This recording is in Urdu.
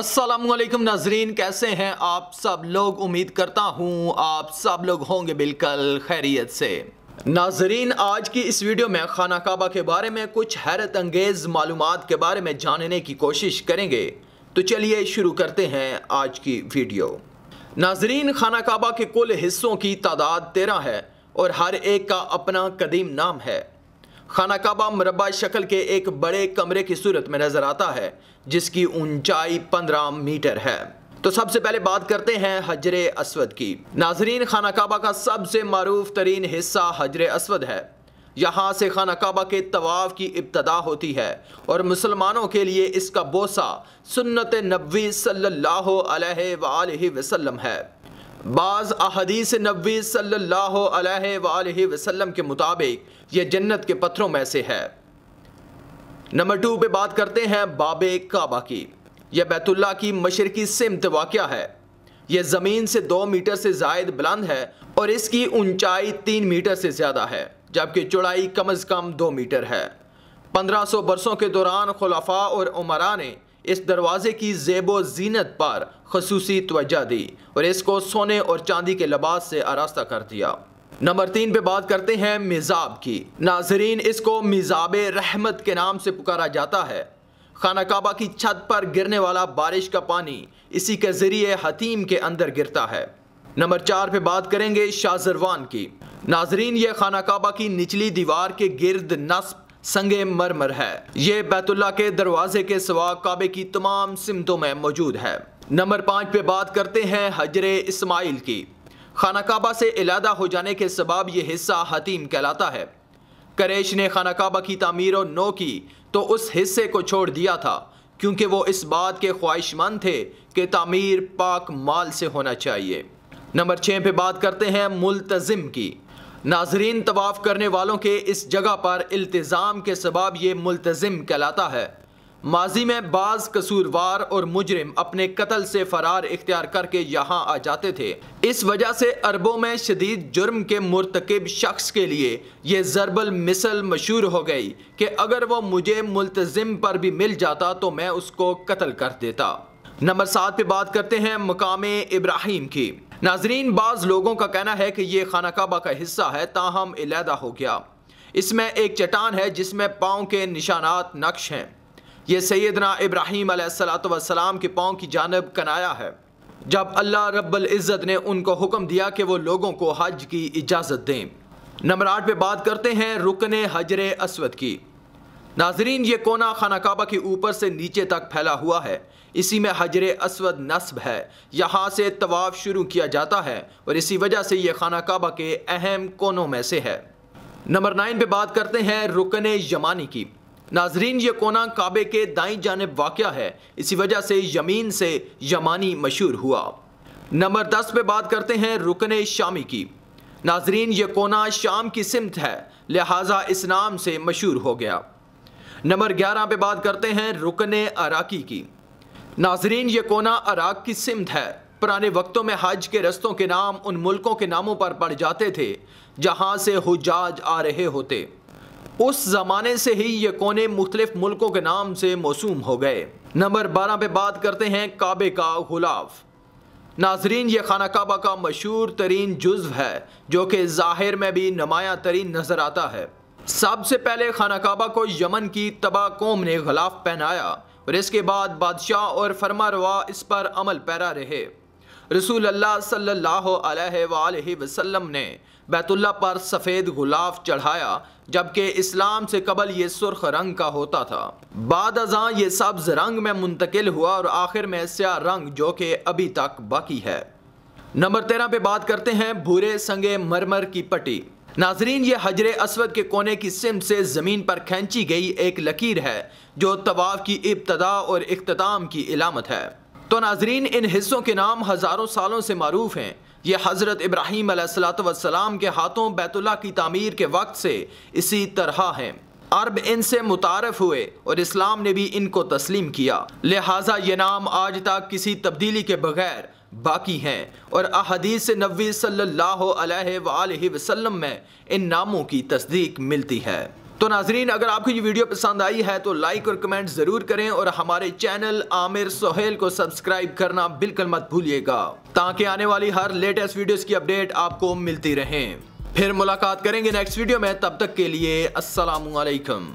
السلام علیکم ناظرین، کیسے ہیں آپ؟ سب لوگ امید کرتا ہوں آپ سب لوگ ہوں گے بالکل خیریت سے۔ ناظرین، آج کی اس ویڈیو میں خانہ کعبہ کے بارے میں کچھ حیرت انگیز معلومات کے بارے میں جاننے کی کوشش کریں گے۔ تو چلیے شروع کرتے ہیں آج کی ویڈیو۔ ناظرین، خانہ کعبہ کے کل حصوں کی تعداد تیرہ ہے اور ہر ایک کا اپنا قدیم نام ہے۔ خانہ کعبہ مربع شکل کے ایک بڑے کمرے کی صورت میں نظر آتا ہے، جس کی اونچائی پندرہ میٹر ہے۔ تو سب سے پہلے بات کرتے ہیں حجر اسود کی۔ ناظرین، خانہ کعبہ کا سب سے معروف ترین حصہ حجر اسود ہے۔ یہاں سے خانہ کعبہ کے طواف کی ابتدا ہوتی ہے اور مسلمانوں کے لیے اس کا بوسہ سنت نبوی صلی اللہ علیہ وآلہ وسلم ہے۔ بعض احادیث نبوی صلی اللہ علیہ وآلہ وسلم کے مطابق یہ جنت کے پتھروں میں سے ہے۔ نمبر ٹو پہ بات کرتے ہیں باب کعبہ کی۔ یہ بیت اللہ کی مشرقی سمت واقع ہے۔ یہ زمین سے دو میٹر سے زائد بلند ہے اور اس کی اونچائی تین میٹر سے زیادہ ہے، جبکہ چوڑائی کم از کم دو میٹر ہے۔ پندرہ سو برسوں کے دوران خلفاء اور عمرہ نے اس دروازے کی زیب و زینت پر خصوصی توجہ دی اور اس کو سونے اور چاندی کے لباس سے آراستہ کر دیا۔ نمبر تین پہ بات کرتے ہیں میزاب کی۔ ناظرین، اس کو میزاب رحمت کے نام سے پکارا جاتا ہے۔ خانہ کعبہ کی چھت پر گرنے والا بارش کا پانی اسی کے ذریعے حتیم کے اندر گرتا ہے۔ نمبر چار پہ بات کریں گے شازروان کی۔ ناظرین، یہ خانہ کعبہ کی نچلی دیوار کے گرد نصب سنگ مرمر ہے۔ یہ بیت اللہ کے دروازے کے سوا کعبے کی تمام سمتوں میں موجود ہے۔ نمبر پانچ پہ بات کرتے ہیں حجر اسماعیل کی۔ خانہ کعبہ سے علیحدہ ہو جانے کے سباب یہ حصہ حتیم کہلاتا ہے۔ کریش نے خانہ کعبہ کی تعمیر و نو کی تو اس حصے کو چھوڑ دیا تھا، کیونکہ وہ اس بات کے خواہش مند تھے کہ تعمیر پاک مال سے ہونا چاہیے۔ نمبر چھ پہ بات کرتے ہیں ملتظم کی۔ ناظرین، طواف کرنے والوں کے اس جگہ پر التزام کے سباب یہ ملتظم کہلاتا ہے۔ ماضی میں بعض قصوروار اور مجرم اپنے قتل سے فرار اختیار کر کے یہاں آ جاتے تھے۔ اس وجہ سے عربوں میں شدید جرم کے مرتکب شخص کے لیے یہ ضرب المثل مشہور ہو گئی کہ اگر وہ مجھے ملتظم پر بھی مل جاتا تو میں اس کو قتل کر دیتا۔ نمبر سات پہ بات کرتے ہیں مقام ابراہیم کی۔ ناظرین، بعض لوگوں کا کہنا ہے کہ یہ خانہ کعبہ کا حصہ ہے، تاہم علیحدہ ہو گیا۔ اس میں ایک چٹان ہے جس میں پاؤں کے نشانات نقش ہیں۔ یہ سیدنا ابراہیم علیہ السلام کے پاؤں کی جانب کنایا ہے۔ جب اللہ رب العزت نے ان کو حکم دیا کہ وہ لوگوں کو حج کی اجازت دیں۔ نمبر آٹھ پہ بات کرتے ہیں رکن حجر اسود کی۔ ناظرین، یہ کونا خانہ کعبہ کے اوپر سے نیچے تک پھیلا ہوا ہے۔ اسی میں حجر اسود نصب ہے۔ یہاں سے طواف شروع کیا جاتا ہے اور اسی وجہ سے یہ خانہ کعبہ کے اہم کونوں میں سے ہے۔ نمبر نائن پہ بات کرتے ہیں رکن یمانی کی۔ ناظرین، یہ کونا کعبے کے دائیں جانب واقع ہے۔ اسی وجہ سے یمین سے یمانی مشہور ہوا۔ نمبر دس پہ بات کرتے ہیں رکن شامی کی۔ ناظرین، یہ کونا شام کی سمت ہے، لہٰذا اس نام سے مشہور ہو گیا۔ نمبر گیارہ پہ بات کرتے ہیں رکن عراقی کی۔ ناظرین، یہ کونا عراق کی سمت ہے۔ پرانے وقتوں میں حج کے رستوں کے نام ان ملکوں کے ناموں پر پڑ جاتے تھے، جہاں سے حجاج آ رہے ہوتے۔ اس زمانے سے ہی یہ کونے مختلف ملکوں کے نام سے موسوم ہو گئے۔ نمبر بارہ پہ بات کرتے ہیں کعبے کا غلاف۔ ناظرین، یہ خانہ کعبہ کا مشہور ترین جزو ہے، جو کہ ظاہر میں بھی نمایاں ترین نظر آتا ہے۔ سب سے پہلے خانہ کعبہ کو یمن کی تباہ قوم نے غلاف پہنایا اور اس کے بعد بادشاہ اور فرما روا اس پر عمل پیرا رہے۔ رسول اللہ صلی اللہ علیہ وآلہ وسلم نے بیت اللہ پر سفید غلاف چڑھایا، جبکہ اسلام سے قبل یہ سرخ رنگ کا ہوتا تھا۔ بعد ازاں یہ سبز رنگ میں منتقل ہوا اور آخر میں سیاہ رنگ جو کہ ابھی تک باقی ہے۔ نمبر تیرہ پہ بات کرتے ہیں بھورے سنگے مرمر کی پٹی۔ ناظرین، یہ حجر اسود کے کونے کی سمت سے زمین پر کھینچی گئی ایک لکیر ہے، جو طواف کی ابتدا اور اختتام کی علامت ہے۔ تو ناظرین، ان حصوں کے نام ہزاروں سالوں سے معروف ہیں۔ یہ حضرت ابراہیم علیہ السلام کے ہاتھوں بیت اللہ کی تعمیر کے وقت سے اسی طرح ہیں۔ عرب ان سے متعارف ہوئے اور اسلام نے بھی ان کو تسلیم کیا۔ لہٰذا یہ نام آج تک کسی تبدیلی کے بغیر باقی ہیں۔ اور احادیث نبوی صلی اللہ علیہ وآلہ وسلم میں ان ناموں کی تصدیق ملتی ہے۔ تو ناظرین، اگر آپ کو یہ ویڈیو پسند آئی ہے تو لائک اور کمنٹ ضرور کریں اور ہمارے چینل عامر سہیل کو سبسکرائب کرنا بالکل مت بھولیے گا تاکہ آنے والی ہر لیٹسٹ ویڈیوز کی اپڈیٹ آپ کو ملتی رہیں۔ پھر ملاقات کریں گے نیکسٹ ویڈیو میں، تب تک کے لیے السلام علیکم۔